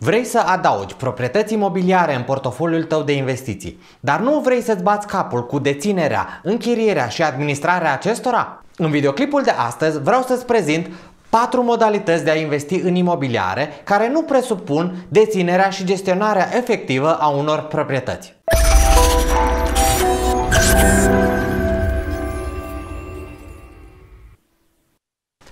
Vrei să adaugi proprietăți imobiliare în portofoliul tău de investiții, dar nu vrei să-ți bați capul cu deținerea, închirierea și administrarea acestora? În videoclipul de astăzi vreau să-ți prezint patru modalități de a investi în imobiliare care nu presupun deținerea și gestionarea efectivă a unor proprietăți.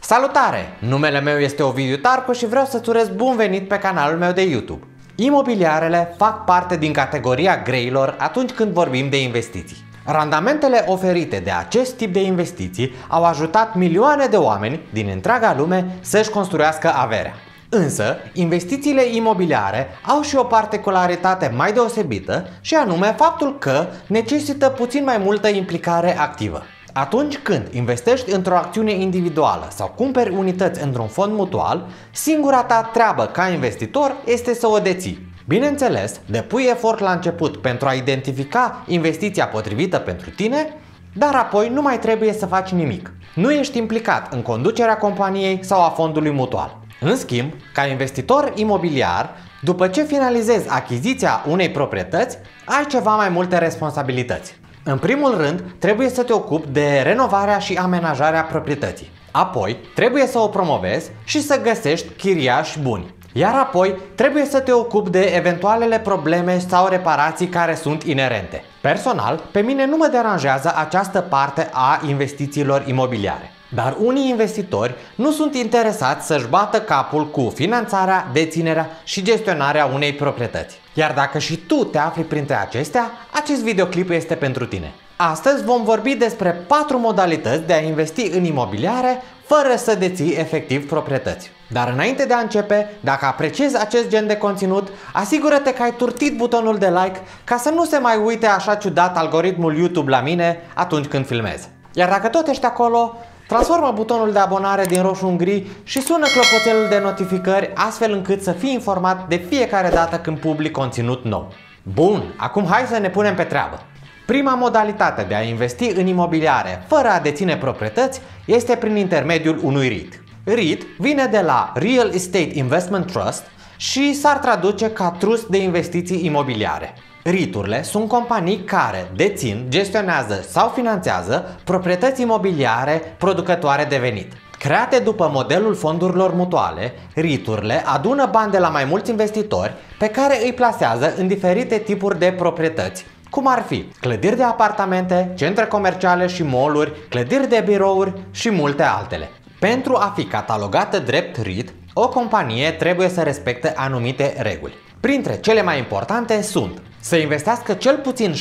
Salutare! Numele meu este Ovidiu Tarcu și vreau să-ți urez bun venit pe canalul meu de YouTube. Imobiliarele fac parte din categoria greilor atunci când vorbim de investiții. Randamentele oferite de acest tip de investiții au ajutat milioane de oameni din întreaga lume să-și construiască averea. Însă, investițiile imobiliare au și o particularitate mai deosebită și anume faptul că necesită puțin mai multă implicare activă. Atunci când investești într-o acțiune individuală sau cumperi unități într-un fond mutual, singura ta treabă ca investitor este să o deții. Bineînțeles, depui efort la început pentru a identifica investiția potrivită pentru tine, dar apoi nu mai trebuie să faci nimic. Nu ești implicat în conducerea companiei sau a fondului mutual. În schimb, ca investitor imobiliar, după ce finalizezi achiziția unei proprietăți, ai ceva mai multe responsabilități. În primul rând, trebuie să te ocupi de renovarea și amenajarea proprietății. Apoi, trebuie să o promovezi și să găsești chiriași buni. Iar apoi, trebuie să te ocupi de eventualele probleme sau reparații care sunt inerente. Personal, pe mine nu mă deranjează această parte a investițiilor imobiliare. Dar unii investitori nu sunt interesați să-și bată capul cu finanțarea, deținerea și gestionarea unei proprietăți. Iar dacă și tu te afli printre acestea, acest videoclip este pentru tine. Astăzi vom vorbi despre 4 modalități de a investi în imobiliare fără să deții efectiv proprietăți. Dar înainte de a începe, dacă apreciezi acest gen de conținut, asigură-te că ai turtit butonul de like ca să nu se mai uite așa ciudat algoritmul YouTube la mine atunci când filmez. Iar dacă tot ești acolo, Transformă butonul de abonare din roșu în gri și sună clopoțelul de notificări astfel încât să fii informat de fiecare dată când public conținut nou. Bun, acum hai să ne punem pe treabă. Prima modalitate de a investi în imobiliare fără a deține proprietăți este prin intermediul unui REIT. REIT vine de la Real Estate Investment Trust și s-ar traduce ca trust de investiții imobiliare. REIT-urile sunt companii care dețin, gestionează sau finanțează proprietăți imobiliare producătoare de venit. Create după modelul fondurilor mutuale, REIT-urile adună bani de la mai mulți investitori pe care îi plasează în diferite tipuri de proprietăți, cum ar fi clădiri de apartamente, centre comerciale și mall-uri, clădiri de birouri și multe altele. Pentru a fi catalogată drept REIT, o companie trebuie să respecte anumite reguli. Printre cele mai importante sunt să investească cel puțin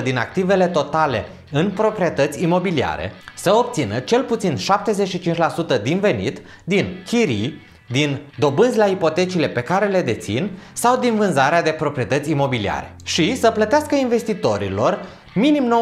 75% din activele totale în proprietăți imobiliare, să obțină cel puțin 75% din venit din chirii, din dobânzi la ipotecile pe care le dețin sau din vânzarea de proprietăți imobiliare și să plătească investitorilor minim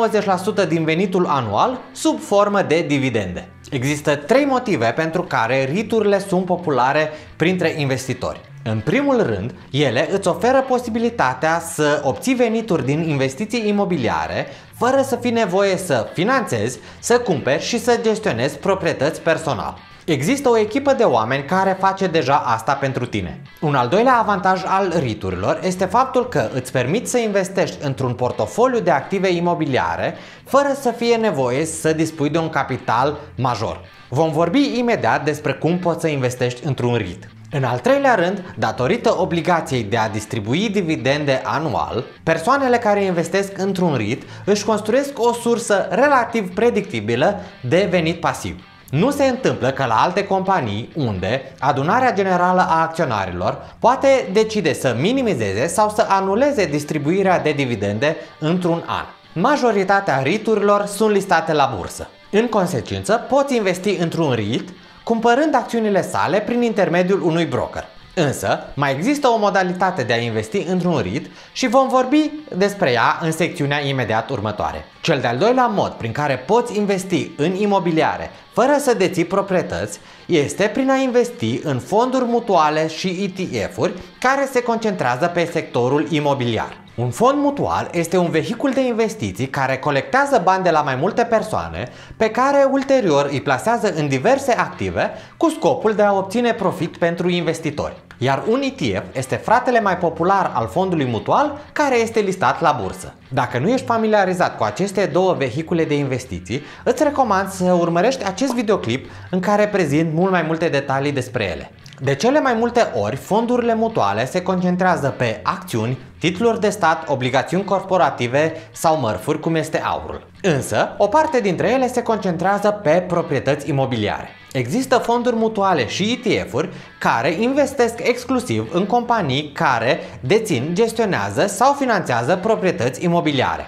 90% din venitul anual sub formă de dividende. Există trei motive pentru care riturile sunt populare printre investitori. În primul rând, ele îți oferă posibilitatea să obții venituri din investiții imobiliare fără să fii nevoie să finanțezi, să cumperi și să gestionezi proprietăți personal. Există o echipă de oameni care face deja asta pentru tine. Un al doilea avantaj al riturilor este faptul că îți permit să investești într-un portofoliu de active imobiliare fără să fie nevoie să dispui de un capital major. Vom vorbi imediat despre cum poți să investești într-un RIT. În al treilea rând, datorită obligației de a distribui dividende anual, persoanele care investesc într-un RIT își construiesc o sursă relativ predictibilă de venit pasiv. Nu se întâmplă ca la alte companii unde adunarea generală a acționarilor poate decide să minimizeze sau să anuleze distribuirea de dividende într-un an. Majoritatea RIT-urilor sunt listate la bursă. În consecință, poți investi într-un RIT cumpărând acțiunile sale prin intermediul unui broker. Însă, mai există o modalitate de a investi într-un REIT și vom vorbi despre ea în secțiunea imediat următoare. Cel de-al doilea mod prin care poți investi în imobiliare fără să deții proprietăți este prin a investi în fonduri mutuale și ETF-uri care se concentrează pe sectorul imobiliar. Un fond mutual este un vehicul de investiții care colectează bani de la mai multe persoane pe care ulterior îi plasează în diverse active cu scopul de a obține profit pentru investitori. Iar un ETF este fratele mai popular al fondului mutual care este listat la bursă. Dacă nu ești familiarizat cu aceste două vehicule de investiții, îți recomand să urmărești acest videoclip în care prezint mult mai multe detalii despre ele. De cele mai multe ori, fondurile mutuale se concentrează pe acțiuni, titluri de stat, obligațiuni corporative sau mărfuri, cum este aurul. Însă, o parte dintre ele se concentrează pe proprietăți imobiliare. Există fonduri mutuale și ETF-uri care investesc exclusiv în companii care dețin, gestionează sau finanțează proprietăți imobiliare.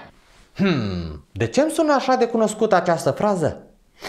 Hmm, de ce îmi sună așa de cunoscut această frază?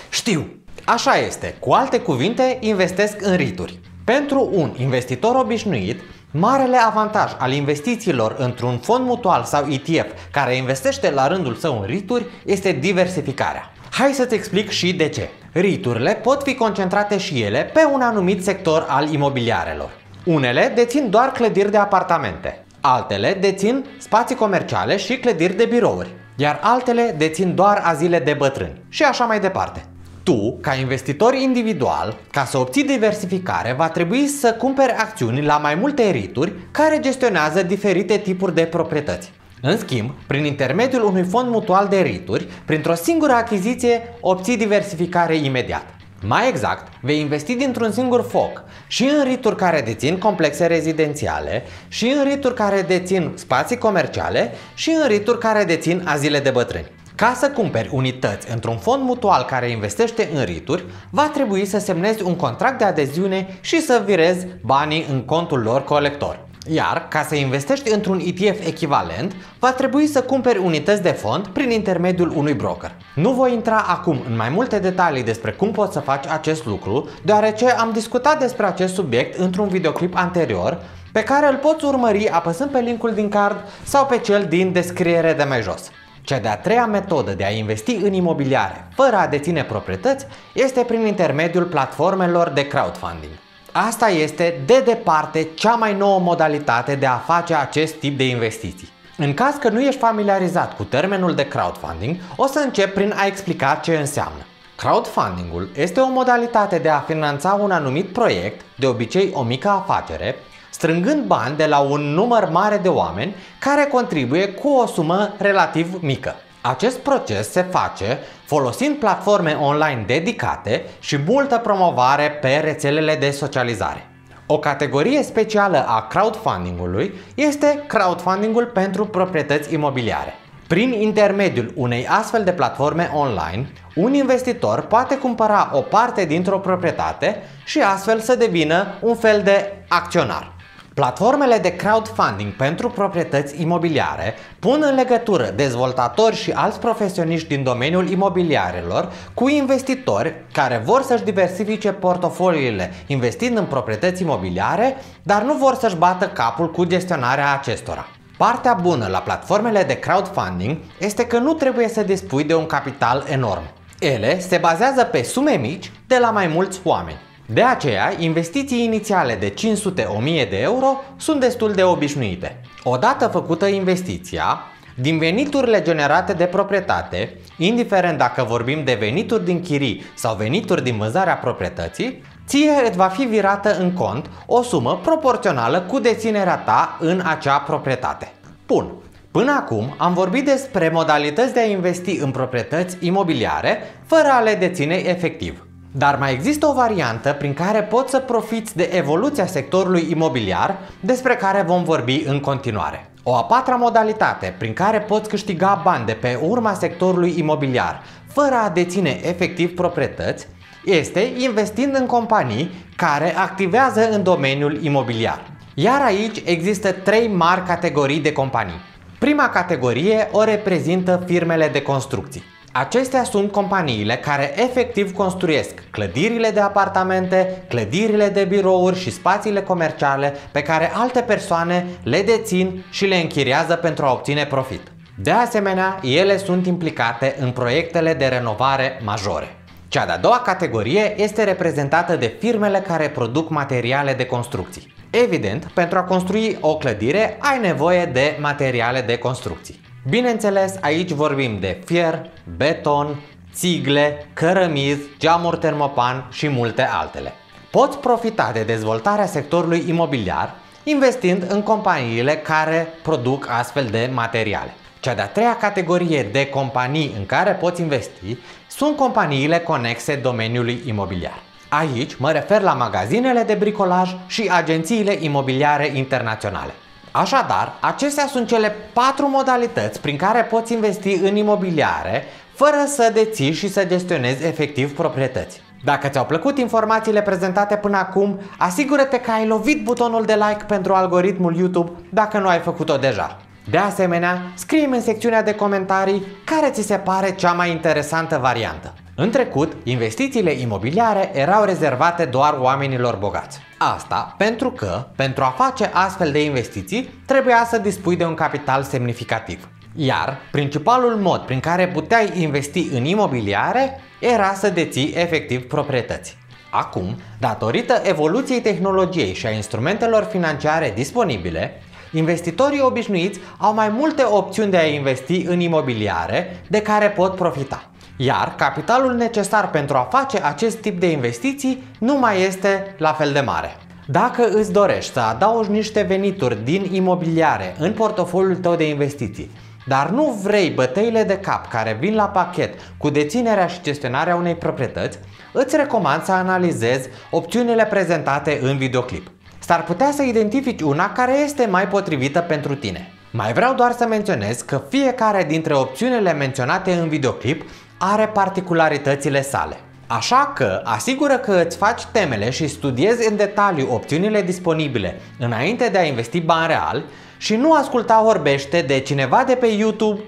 Știu, așa este. Cu alte cuvinte, investesc în rituri. Pentru un investitor obișnuit, marele avantaj al investițiilor într-un fond mutual sau ETF care investește la rândul său în rituri este diversificarea. Hai să-ți explic și de ce. Riturile pot fi concentrate și ele pe un anumit sector al imobiliarelor. Unele dețin doar clădiri de apartamente, altele dețin spații comerciale și clădiri de birouri, iar altele dețin doar azile de bătrâni și așa mai departe. Tu, ca investitor individual, ca să obții diversificare, va trebui să cumperi acțiuni la mai multe rituri care gestionează diferite tipuri de proprietăți. În schimb, prin intermediul unui fond mutual de rituri, printr-o singură achiziție, obții diversificare imediat. Mai exact, vei investi dintr-un singur foc și în rituri care dețin complexe rezidențiale, și în rituri care dețin spații comerciale, și în rituri care dețin azile de bătrâni. Ca să cumperi unități într-un fond mutual care investește în rituri, va trebui să semnezi un contract de adeziune și să virezi banii în contul lor colector. Iar, ca să investești într-un ETF echivalent, va trebui să cumperi unități de fond prin intermediul unui broker. Nu voi intra acum în mai multe detalii despre cum poți să faci acest lucru, deoarece am discutat despre acest subiect într-un videoclip anterior, pe care îl poți urmări apăsând pe linkul din card sau pe cel din descriere de mai jos. Cea de-a treia metodă de a investi în imobiliare fără a deține proprietăți este prin intermediul platformelor de crowdfunding. Asta este de departe cea mai nouă modalitate de a face acest tip de investiții. În caz că nu ești familiarizat cu termenul de crowdfunding, o să încep prin a explica ce înseamnă. Crowdfunding-ul este o modalitate de a finanța un anumit proiect, de obicei o mică afacere, strângând bani de la un număr mare de oameni care contribuie cu o sumă relativ mică. Acest proces se face folosind platforme online dedicate și multă promovare pe rețelele de socializare. O categorie specială a crowdfunding-ului este crowdfunding-ul pentru proprietăți imobiliare. Prin intermediul unei astfel de platforme online, un investitor poate cumpăra o parte dintr-o proprietate și astfel să devină un fel de acționar. Platformele de crowdfunding pentru proprietăți imobiliare pun în legătură dezvoltatori și alți profesioniști din domeniul imobiliarelor cu investitori care vor să-și diversifice portofoliile investind în proprietăți imobiliare, dar nu vor să-și bată capul cu gestionarea acestora. Partea bună la platformele de crowdfunding este că nu trebuie să dispui de un capital enorm. Ele se bazează pe sume mici de la mai mulți oameni. De aceea, investiții inițiale de 500-1000 de euro sunt destul de obișnuite. Odată făcută investiția, din veniturile generate de proprietate, indiferent dacă vorbim de venituri din chirii sau venituri din vânzarea proprietății, ție îți va fi virată în cont o sumă proporțională cu deținerea ta în acea proprietate. Bun, Până acum am vorbit despre modalități de a investi în proprietăți imobiliare fără a le deține efectiv. Dar mai există o variantă prin care poți să profiți de evoluția sectorului imobiliar, despre care vom vorbi în continuare. O a patra modalitate prin care poți câștiga bani de pe urma sectorului imobiliar, fără a deține efectiv proprietăți, este investind în companii care activează în domeniul imobiliar. Iar aici există trei mari categorii de companii. Prima categorie o reprezintă firmele de construcții. Acestea sunt companiile care efectiv construiesc clădirile de apartamente, clădirile de birouri și spațiile comerciale pe care alte persoane le dețin și le închiriază pentru a obține profit. De asemenea, ele sunt implicate în proiectele de renovare majore. Cea de-a doua categorie este reprezentată de firmele care produc materiale de construcții. Evident, pentru a construi o clădire ai nevoie de materiale de construcții. Bineînțeles, aici vorbim de fier, beton, țigle, cărămizi, geamuri termopan și multe altele. Poți profita de dezvoltarea sectorului imobiliar investind în companiile care produc astfel de materiale. Cea de-a treia categorie de companii în care poți investi sunt companiile conexe domeniului imobiliar. Aici mă refer la magazinele de bricolaj și agențiile imobiliare internaționale. Așadar, acestea sunt cele patru modalități prin care poți investi în imobiliare fără să deții și să gestionezi efectiv proprietăți. Dacă ți-au plăcut informațiile prezentate până acum, asigură-te că ai lovit butonul de like pentru algoritmul YouTube dacă nu ai făcut-o deja. De asemenea, scrie în secțiunea de comentarii care ți se pare cea mai interesantă variantă. În trecut, investițiile imobiliare erau rezervate doar oamenilor bogați. Asta pentru că, pentru a face astfel de investiții, trebuia să dispui de un capital semnificativ. Iar principalul mod prin care puteai investi în imobiliare era să deții efectiv proprietăți. Acum, datorită evoluției tehnologiei și a instrumentelor financiare disponibile, investitorii obișnuiți au mai multe opțiuni de a investi în imobiliare de care pot profita. Iar capitalul necesar pentru a face acest tip de investiții nu mai este la fel de mare. Dacă îți dorești să adaugi niște venituri din imobiliare în portofoliul tău de investiții, dar nu vrei bătăile de cap care vin la pachet cu deținerea și gestionarea unei proprietăți, îți recomand să analizezi opțiunile prezentate în videoclip. S-ar putea să identifici una care este mai potrivită pentru tine. Mai vreau doar să menționez că fiecare dintre opțiunile menționate în videoclip are particularitățile sale. Așa că asigură că îți faci temele și studiezi în detaliu opțiunile disponibile înainte de a investi bani real și nu asculta orbește de cineva de pe YouTube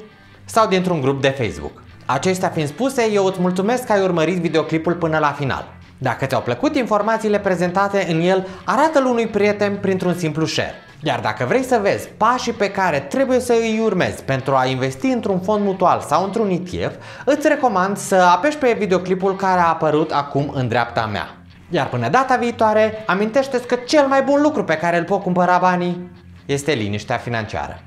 sau dintr-un grup de Facebook. Acestea fiind spuse, eu îți mulțumesc că ai urmărit videoclipul până la final. Dacă ți-au plăcut informațiile prezentate în el, arată-l unui prieten printr-un simplu share. Iar dacă vrei să vezi pașii pe care trebuie să îi urmezi pentru a investi într-un fond mutual sau într-un ETF, îți recomand să apeși pe videoclipul care a apărut acum în dreapta mea. Iar până data viitoare, amintește-ți că cel mai bun lucru pe care îl pot cumpăra banii este liniștea financiară.